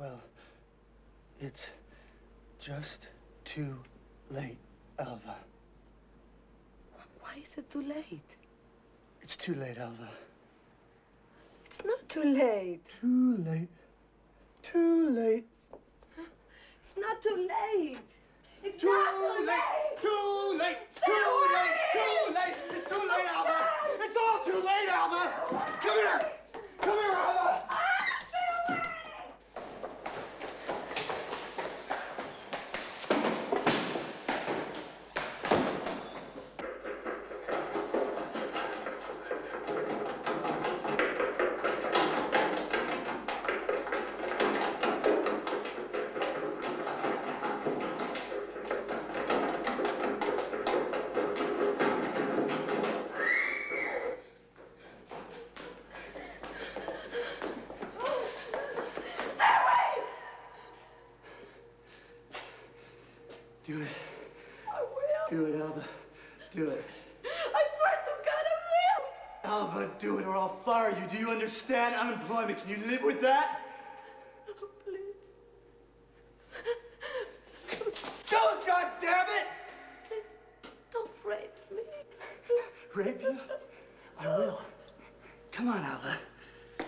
Well, it's just too late, Alva. Why is it too late? It's too late, Alva. It's not too late. Too late. Too late. It's not too late. It's Too not too late. late. Too late. Too late. Too late. It's too late, Alva. It's all too late, Alva. Come here. Do it. I will. Do it, Alva. Do it. I swear to God I will. Alva, do it or I'll fire you. Do you understand unemployment? Can you live with that? Oh, please. Do it, goddammit! Please, don't rape me. Rape you? I will. Come on, Alva.